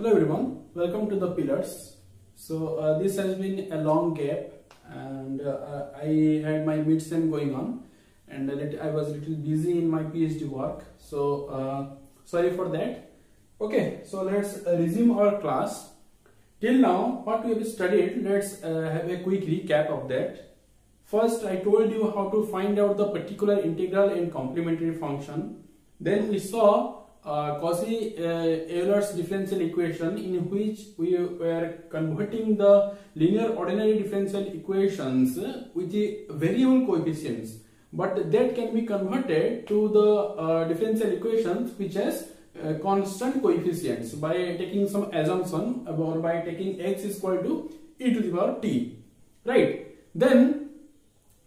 Hello everyone, welcome to the pillars. So uh, this has been a long gap and uh, I had my mid-sem going on and I was a little busy in my PhD work. So uh, sorry for that. Okay, so let's uh, resume our class. Till now, what we have studied, let's uh, have a quick recap of that. First, I told you how to find out the particular integral and complementary function. Then we saw uh, Cauchy uh, Euler's differential equation in which we were converting the linear ordinary differential equations with the variable coefficients but that can be converted to the uh, differential equations which has uh, constant coefficients by taking some assumption or by taking x is equal to e to the power t right? Then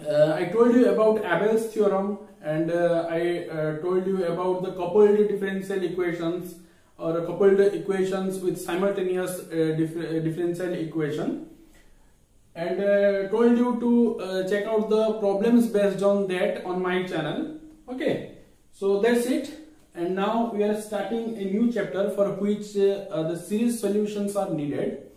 uh, I told you about Abel's theorem and uh, I uh, told you about the coupled differential equations or coupled equations with simultaneous uh, dif uh, differential equation. And uh, told you to uh, check out the problems based on that on my channel. Okay. So that's it. And now we are starting a new chapter for which the series solutions are needed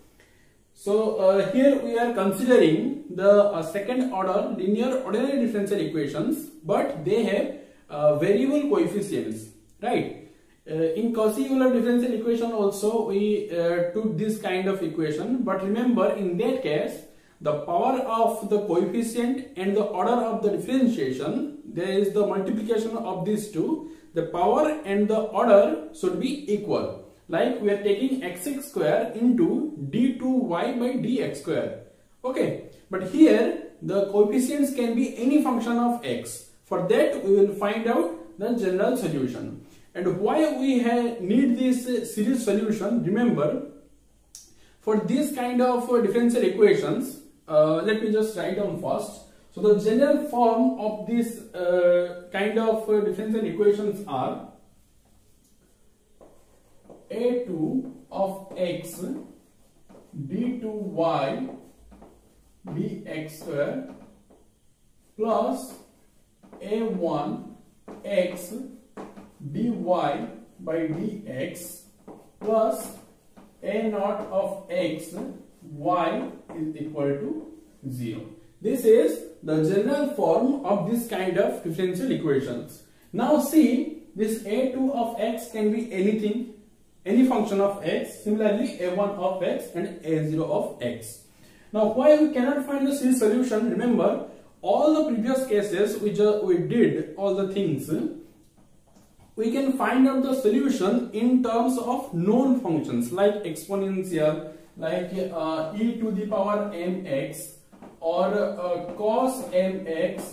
so uh, here we are considering the uh, second order linear ordinary differential equations but they have uh, variable coefficients right. Uh, in Cauchy-Euler differential equation also we uh, took this kind of equation but remember in that case the power of the coefficient and the order of the differentiation there is the multiplication of these two the power and the order should be equal like we are taking x6 square into d2y by dx square. Okay but here the coefficients can be any function of x. For that we will find out the general solution. And why we need this series solution? Remember for this kind of differential equations uh, let me just write down first. So the general form of this uh, kind of differential equations are a2 of x d2y dx square plus a1 x dy by dx plus a naught of x y is equal to 0. This is the general form of this kind of differential equations. Now see this a2 of x can be anything any function of x, similarly a1 of x and a0 of x. Now why we cannot find the series solution, remember all the previous cases which we did all the things, we can find out the solution in terms of known functions like exponential, like uh, e to the power mx or uh, cos mx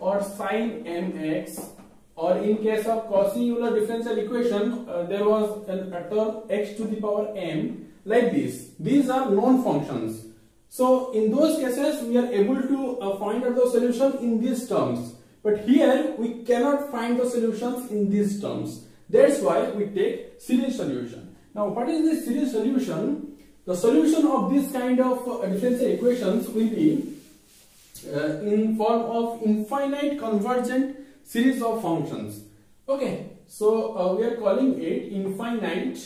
or sin mx or in case of Cauchy-Euler differential equation uh, there was an, a term x to the power m like this. These are known functions. So in those cases we are able to uh, find out the solution in these terms. But here we cannot find the solutions in these terms. That's why we take series solution. Now what is this series solution? The solution of this kind of uh, differential equations will be uh, in form of infinite convergent series of functions. Okay so uh, we are calling it infinite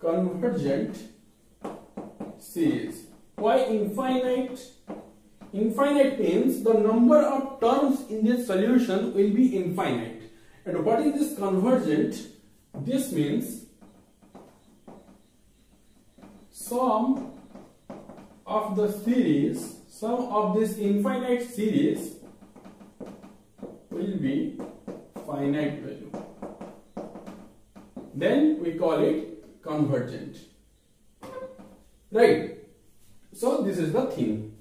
convergent series. Why infinite? Infinite means the number of terms in this solution will be infinite. And what is this convergent? This means sum of the series, sum of this infinite series will be finite value. Then we call it convergent. Right. So this is the thing.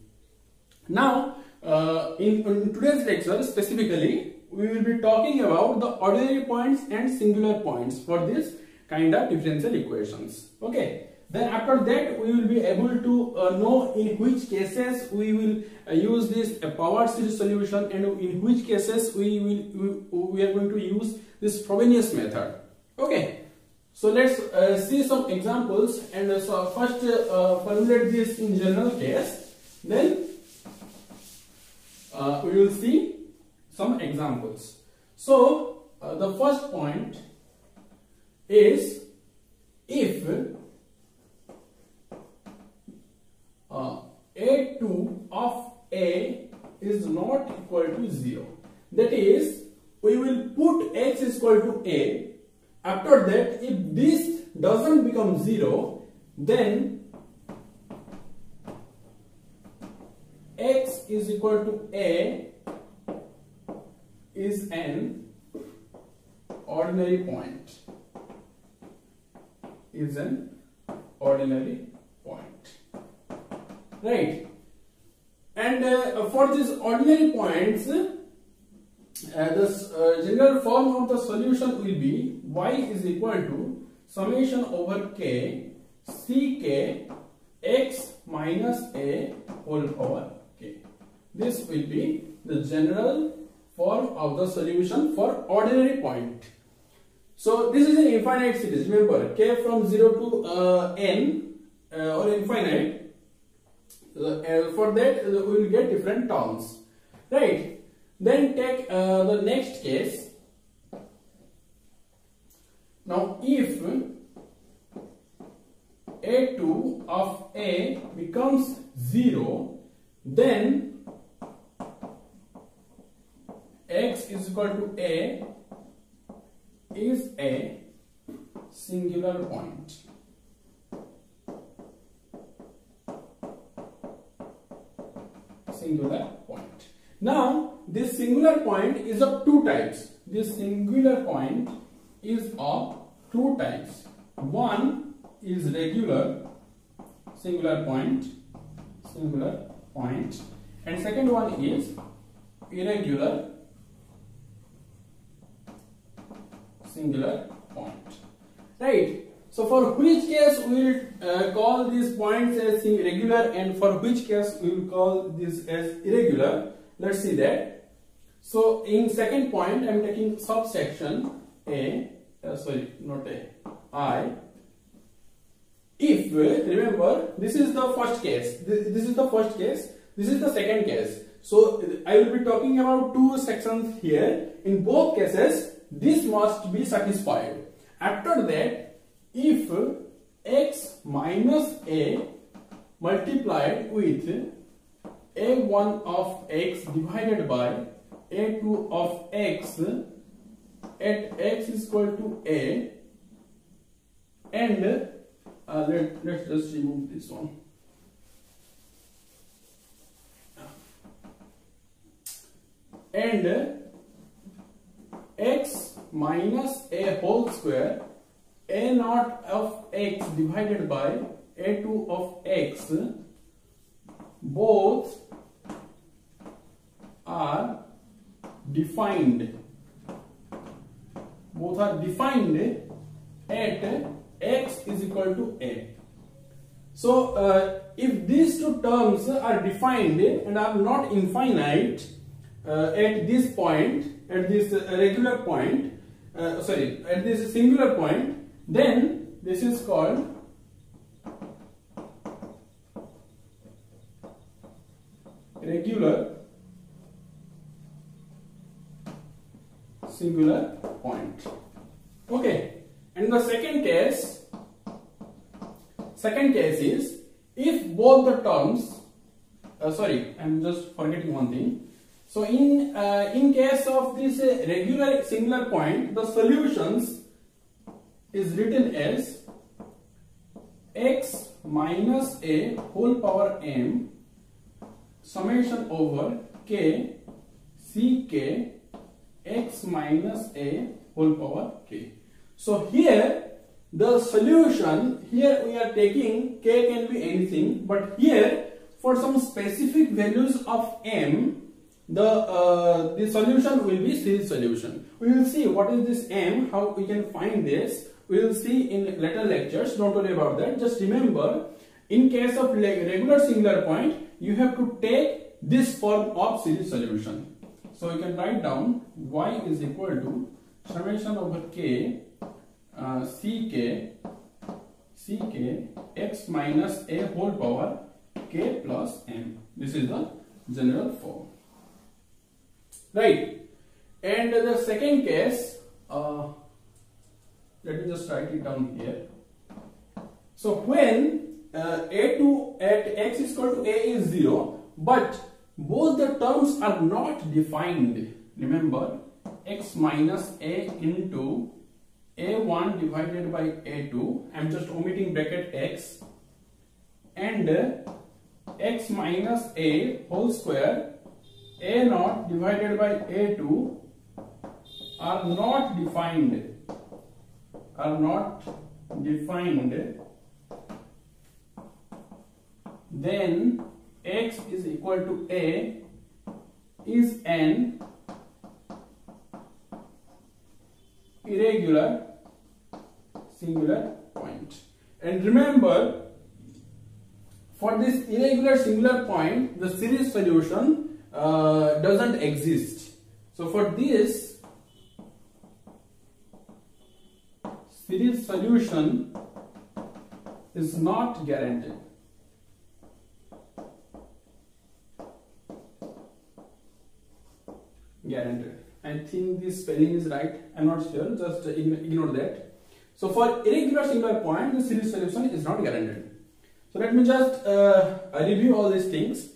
Now, uh, in, in today's lecture specifically, we will be talking about the ordinary points and singular points for this kind of differential equations. Okay. Then after that we will be able to uh, know in which cases we will uh, use this uh, power series solution and in which cases we will we, we are going to use this Frobenius method. Okay. So let's uh, see some examples and uh, so first uh, formulate this in general case then we will see some examples. So the first point is if uh, a2 of a is not equal to 0 that is we will put x is equal to a. After that if this doesn't become 0 then x is equal to a is an ordinary point. Is an ordinary point right and uh, for these ordinary points uh, the uh, general form of the solution will be y is equal to summation over k ck x minus a whole power k. This will be the general form of the solution for ordinary point. So this is an infinite series. Remember k from 0 to uh, n uh, or infinite. Uh, for that uh, we will get different terms. Right. Then take uh, the next case. Now if a2 of a becomes 0 then x is equal to a is a singular point. Singular point. Now, this singular point is of two types. This singular point is of two types. One is regular singular point, singular point, and second one is irregular singular point. Right. So for which case we will uh, call these points as regular and for which case we will call this as irregular. Let's see that. So in second point I am taking subsection A, uh, sorry not A, I. If remember this is the first case, this, this is the first case, this is the second case. So I will be talking about two sections here. In both cases this must be satisfied. After that, if x minus a multiplied with a1 of x divided by a2 of x at x is equal to a and uh, let, let's just remove this one. And x minus a whole square a naught of x divided by a2 of x both are defined. Both are defined at x is equal to a. So uh, if these two terms are defined and are not infinite uh, at this point at this regular point, uh, sorry, at this singular point, then this is called regular singular point. Okay, and the second case, second case is if both the terms, uh, sorry, I'm just forgetting one thing so in, uh, in case of this uh, regular singular point, the solutions is written as x minus a whole power m summation over k ck x minus a whole power k. So here the solution, here we are taking k can be anything but here for some specific values of m the uh, the solution will be series solution. We will see what is this m, how we can find this. We will see in later lectures. Don't worry about that. Just remember, in case of regular singular point, you have to take this form of series solution. So you can write down y is equal to summation over k uh, ck ck x minus a whole power k plus m. This is the general form right And the second case, uh, let me just write it down here. So when uh, a2 at x is equal to a is 0, but both the terms are not defined. Remember, x minus a into a1 divided by a2, I am just omitting bracket x, and x minus a whole square a naught divided by a2 are not defined are not defined then x is equal to a is an irregular singular point. And remember for this irregular singular point the series solution uh, doesn't exist. So for this series solution is not guaranteed guaranteed. I think this spelling is right. I'm not sure. Just ignore that. So for irregular singular point, the series solution is not guaranteed. So let me just uh, review all these things.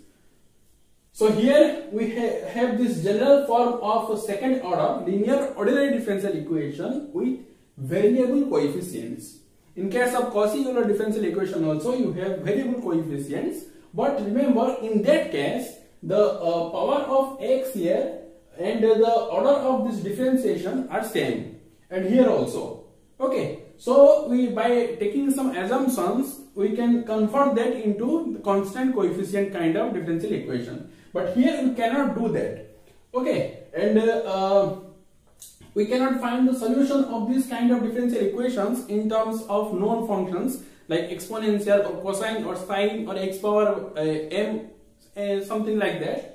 So here we ha have this general form of a second order linear ordinary differential equation with variable coefficients. In case of Cauchy-Euler differential equation also you have variable coefficients. But remember in that case the uh, power of x here and the order of this differentiation are same. And here also. Okay. So we by taking some assumptions we can convert that into constant coefficient kind of differential equation. But here we cannot do that. Okay. And uh, we cannot find the solution of this kind of differential equations in terms of known functions like exponential or cosine or sine or x power uh, m uh, something like that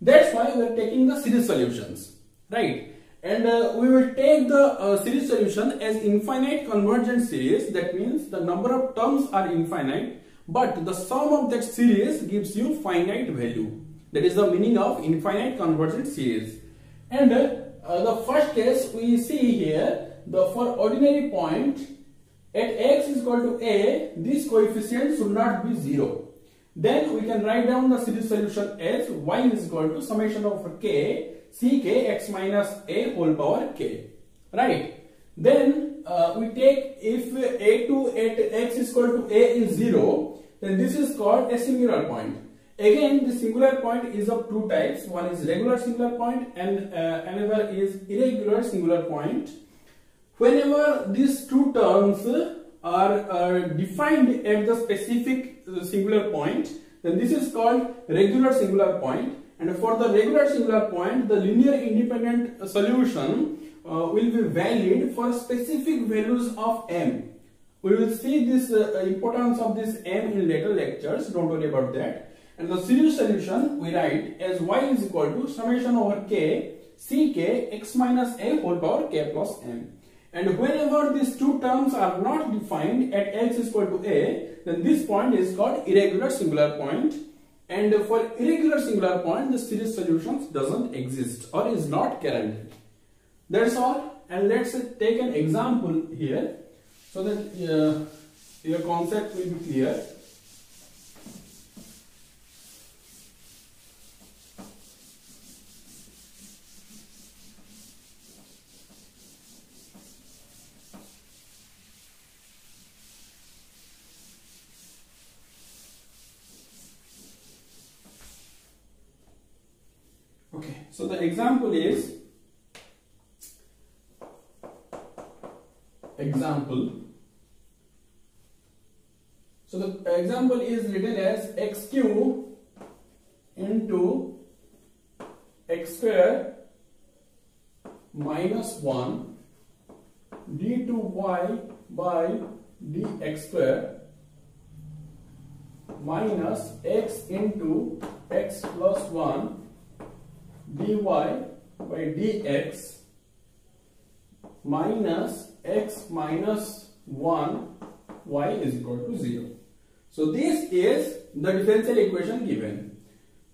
that's why we are taking the series solutions, right? And uh, we will take the uh, series solution as infinite convergent series. That means the number of terms are infinite, but the sum of that series gives you finite value. That is the meaning of infinite convergent series. And uh, the first case we see here, the for ordinary point at x is equal to a, this coefficient should not be 0 then we can write down the series solution as y is equal to summation of k ck x minus a whole power k. Right. Then uh, we take if a2 at x is equal to a is 0 then this is called a singular point. Again the singular point is of two types. One is regular singular point and uh, another is irregular singular point. Whenever these two terms are defined at the specific uh, singular point then this is called regular singular point. point and for the regular singular point the linear independent solution uh, will be valid for specific values of m we will see this uh, importance of this m in later lectures don't worry about that and the series solution we write as y is equal to summation over k ck x minus a whole power k plus m and whenever these two terms are not defined at x is equal to a, then this point is called irregular singular point. And for irregular singular point, the series solutions doesn't exist or is not guaranteed. That's all. And let's take an example here so that uh, your concept will be clear. Okay, so the example is example. So the example is written as x cube into x square minus 1 d2y by dx square minus x into x plus 1 dy by dx minus x minus 1 y is equal to 0. So this is the differential equation given.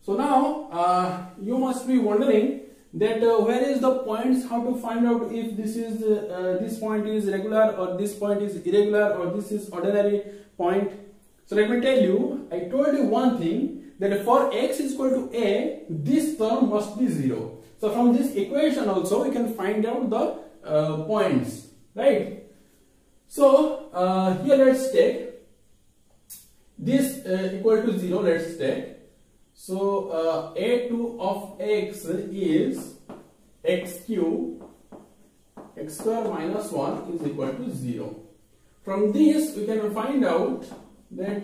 So now uh, you must be wondering that uh, where is the points how to find out if this is uh, uh, this point is regular or this point is irregular or this is ordinary point so let me tell you i told you one thing that for x is equal to a this term must be zero. So from this equation also we can find out the uh, points right? So uh, here let's take this uh, equal to 0 let's take. So uh, a2 of x is x cube x square minus 1 is equal to 0. From this we can find out that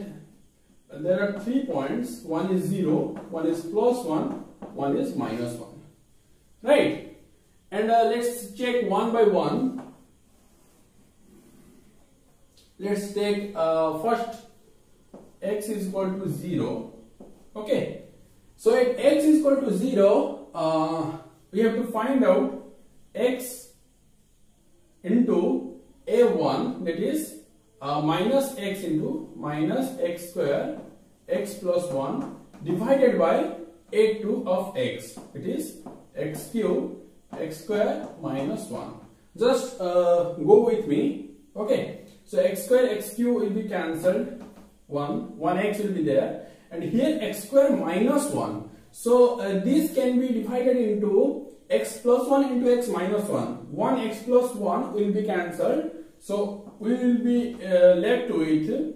there are three points. One is 0, one is plus 1, one is minus 1. Right? And uh, let's check one by one. Let's take uh, first x is equal to 0 Okay. So at x is equal to 0, uh, we have to find out x into a1 that is uh, minus x into minus x square x plus 1 divided by a2 of x. It is x cube x square minus 1. Just uh, go with me. Okay. So x square x cube will be cancelled. 1. 1x will be there and here x square minus 1. So uh, this can be divided into x plus 1 into x minus 1. 1 x plus 1 will be cancelled. So we will be uh, left with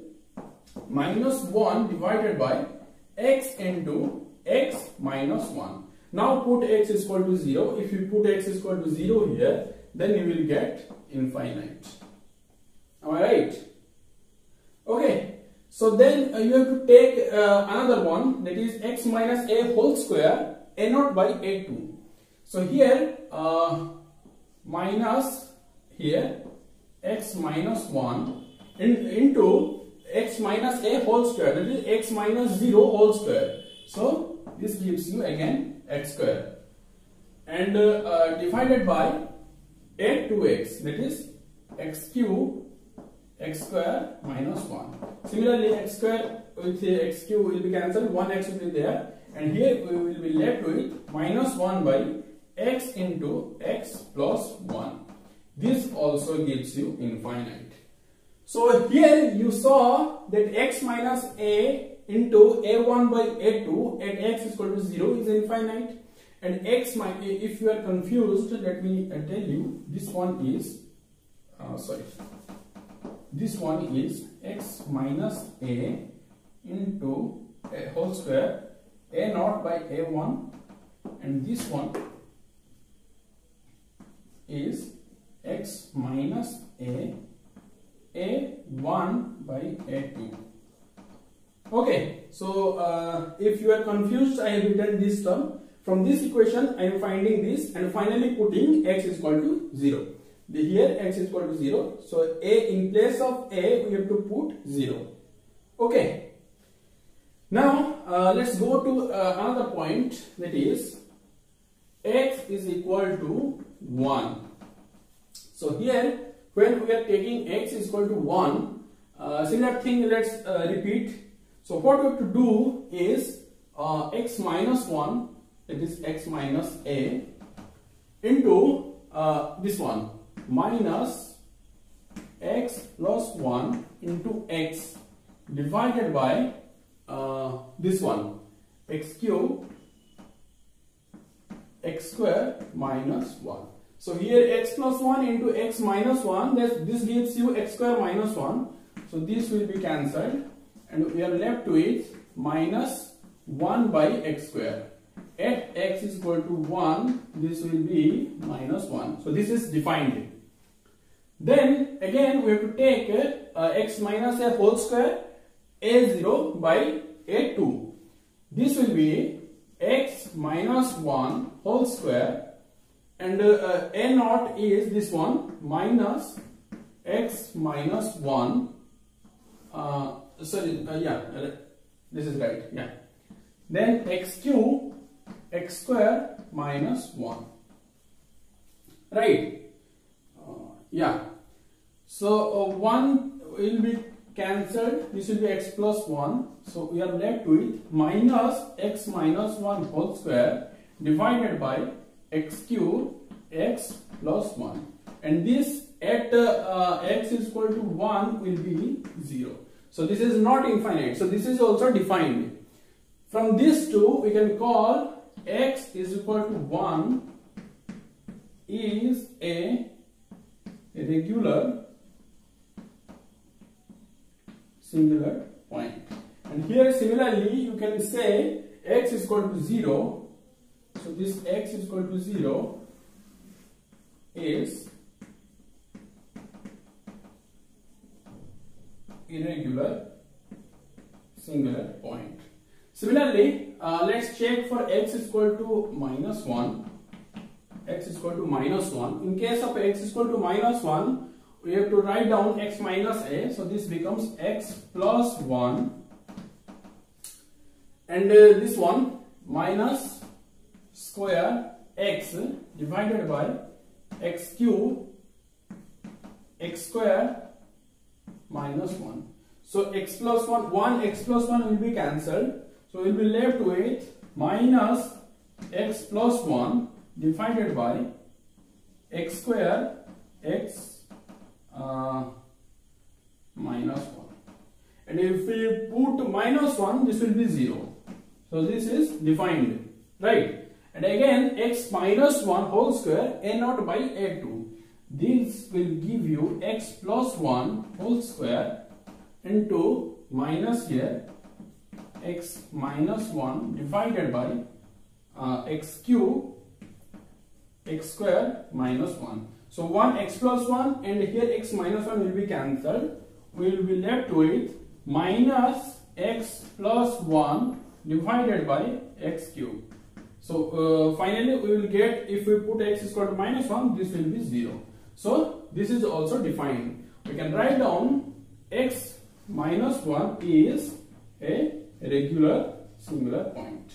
minus 1 divided by x into x minus 1. Now put x is equal to 0. If you put x is equal to 0 here, then you will get infinite. Am I right? Okay. So then uh, you have to take uh, another one that is x minus a whole square a naught by a2. So here uh, minus here x minus 1 in, into x minus a whole square that is x minus 0 whole square. So this gives you again x square and uh, uh, divided by a to x that is x cube x square minus 1. Similarly, x square with x cube will be cancelled, 1x will be there and here we will be left with minus 1 by x into x plus 1. This also gives you infinite. So here you saw that x minus a into a1 by a2 at x is equal to 0 is infinite. And x minus a if you are confused let me tell you this one is uh, sorry. This one is x minus a into a whole square a naught by a1 and this one is x minus a a1 by a2 okay so uh, if you are confused i have written this term. From this equation i am finding this and finally putting x is equal to 0 the here x is equal to 0 so a in place of a we have to put 0 okay. Now uh, let's go to uh, another point that is x is equal to 1 so here when we are taking x is equal to 1 uh, similar thing let's uh, repeat so what we have to do is uh, x minus 1 that is x minus a into uh, this one minus x plus 1 into x divided by uh, this one x cube x square minus 1. So here x plus 1 into x minus 1 this gives you x square minus 1. So this will be cancelled. And we are left with minus 1 by x square. At x is equal to 1 this will be minus 1 so this is defined. Then again we have to take uh, x minus a whole square a0 by a2 this will be x minus 1 whole square and uh, uh, a naught is this one minus x minus 1 uh, sorry uh, yeah uh, this is right yeah. Then x cube x square minus 1 right. Uh, yeah. So uh, 1 will be cancelled. This will be x plus 1 so we are left with minus x minus 1 whole square divided by x cube x plus 1 and this at uh, x is equal to 1 will be 0. So this is not infinite. So this is also defined. From this two we can call x is equal to 1 is a regular singular point. And here similarly you can say x is equal to 0. So this x is equal to 0 is irregular singular point. Similarly, uh, let's check for x is equal to minus 1. x is equal to minus 1. In case of x is equal to minus 1, we have to write down x minus a. So this becomes x plus 1 and uh, this one minus square x divided by x cube x square minus 1. So x plus 1, 1 x plus 1 will be cancelled. So we will be left with minus x plus 1 divided by x square x uh, minus 1. And if we put minus 1, this will be 0. So this is defined, right? And again, x minus 1 whole square a naught by a2. This will give you x plus 1 whole square into minus here x minus 1 divided by uh, x cube x square minus 1. So 1 x plus 1 and here x minus 1 will be cancelled. We will be left with minus x plus 1 divided by x cube. So uh, finally we will get if we put x is equal to minus 1 this will be 0. So this is also defined. We can write down x minus 1 is a regular singular point.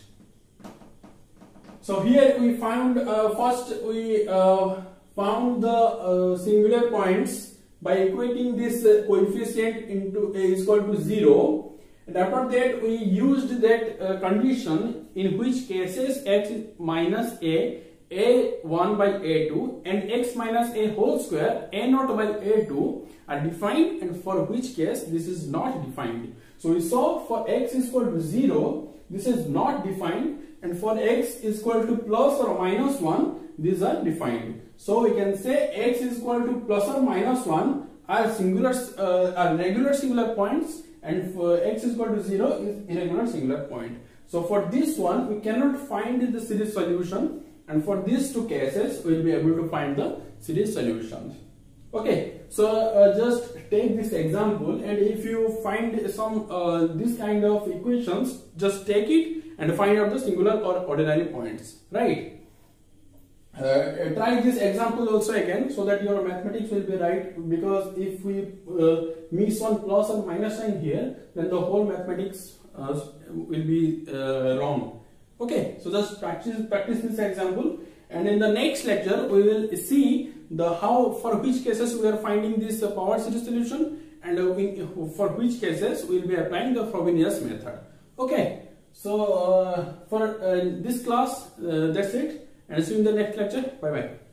So here we found uh, first we uh, found the uh, singular points by equating this uh, coefficient into a is equal to 0 and after that we used that uh, condition in which cases x minus a a1 by a2 and x minus a whole square a0 by a2 are defined and for which case this is not defined. So we saw for x is equal to 0 this is not defined and for x is equal to plus or minus 1 these are defined. So we can say x is equal to plus or minus 1 are singular uh, are regular singular points and for x is equal to 0 is irregular singular point. So for this one we cannot find the series solution. And for these two cases we will be able to find the series solutions okay. So uh, just take this example. And if you find some uh, this kind of equations just take it and find out the singular or ordinary points. Right uh, try this example also again so that your mathematics will be right because if we uh, mix one plus or minus sign here then the whole mathematics uh, will be uh, wrong Okay, so just practice practice this example, and in the next lecture we will see the how for which cases we are finding this uh, power series solution, and uh, in, for which cases we will be applying the Frobenius method. Okay, so for this class that's it, and see you in the next lecture. Bye bye.